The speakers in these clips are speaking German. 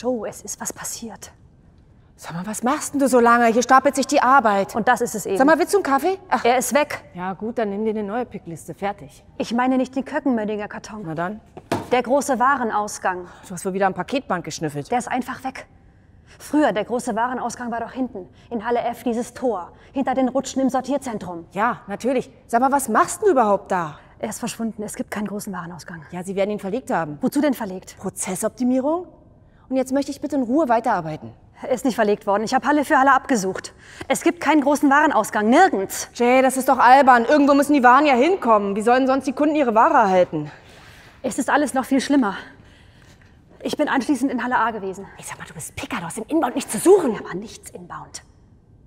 Joe, es ist was passiert. Sag mal, was machst denn du so lange? Hier stapelt sich die Arbeit. Und das ist es eben. Sag mal, willst du einen Kaffee? Ach, er ist weg. ja gut, dann nimm dir eine neue Pickliste. Fertig. Ich meine nicht den Köckenmödinger Karton. Na dann. Der große Warenausgang. Du hast wohl wieder am Paketband geschnüffelt. Der ist einfach weg. Früher, der große Warenausgang war doch hinten. In Halle F dieses Tor. Hinter den Rutschen im Sortierzentrum. Ja, natürlich. Sag mal, was machst du überhaupt da? Er ist verschwunden. Es gibt keinen großen Warenausgang. Ja, sie werden ihn verlegt haben. Wozu denn verlegt? Prozessoptimierung? Und jetzt möchte ich bitte in Ruhe weiterarbeiten. Er ist nicht verlegt worden. Ich habe Halle für Halle abgesucht. Es gibt keinen großen Warenausgang. Nirgends. Jay, das ist doch albern. Irgendwo müssen die Waren ja hinkommen. Wie sollen sonst die Kunden ihre Ware erhalten? Es ist alles noch viel schlimmer. Ich bin anschließend in Halle A gewesen. Ich sag mal, du bist Picker, du hast im Inbound nichts zu suchen. Aber nichts inbound.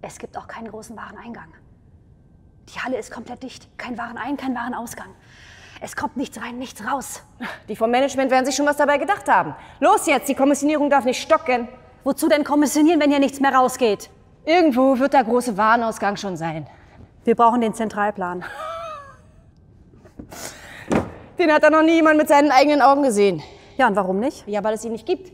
Es gibt auch keinen großen Wareneingang. Die Halle ist komplett dicht. Kein Warenein, kein Warenausgang. Es kommt nichts rein, nichts raus. Die vom Management werden sich schon was dabei gedacht haben. Los jetzt, die Kommissionierung darf nicht stocken. Wozu denn kommissionieren, wenn hier nichts mehr rausgeht? Irgendwo wird der große Warenausgang schon sein. Wir brauchen den Zentralplan. Den hat da noch nie jemand mit seinen eigenen Augen gesehen. Ja, und warum nicht? Ja, weil es ihn nicht gibt.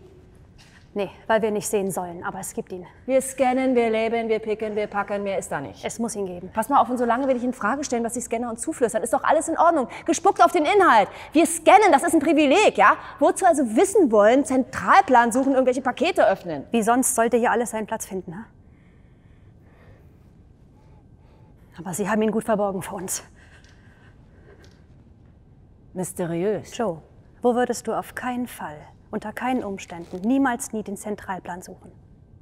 Nee, weil wir nicht sehen sollen, aber es gibt ihn. Wir scannen, wir labeln, wir picken, wir packen, mehr ist da nicht. Es muss ihn geben. Pass mal auf, und solange will ich in Frage stellen, was die Scanner uns zuflüstern, ist doch alles in Ordnung. Gespuckt auf den Inhalt. Wir scannen, das ist ein Privileg, ja? Wozu also wissen wollen, Zentralplan suchen, irgendwelche Pakete öffnen? Wie sonst sollte hier alles seinen Platz finden, ha? Aber Sie haben ihn gut verborgen vor uns. Mysteriös. Joe, wo würdest du auf keinen Fall, unter keinen Umständen, niemals nie den Zentralplan suchen?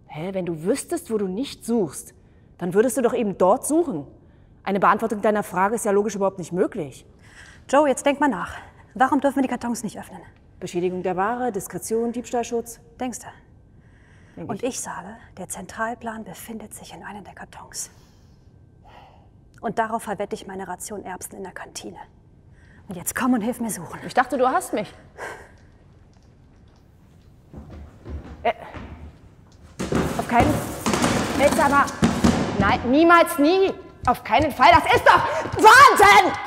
Hä, wenn du wüsstest, wo du nicht suchst, dann würdest du doch eben dort suchen. Eine Beantwortung deiner Frage ist ja logisch überhaupt nicht möglich. Joe, jetzt denk mal nach. Warum dürfen wir die Kartons nicht öffnen? Beschädigung der Ware, Diskretion, Diebstahlschutz. Denkst du? Denk Und ich sage, der Zentralplan befindet sich in einem der Kartons. Und darauf verwette ich meine Ration Erbsen in der Kantine. Und jetzt komm und hilf mir suchen. Ich dachte, du hast mich. Auf keinen... Jetzt aber... Nein, niemals, nie. Auf keinen Fall. Das ist doch Wahnsinn!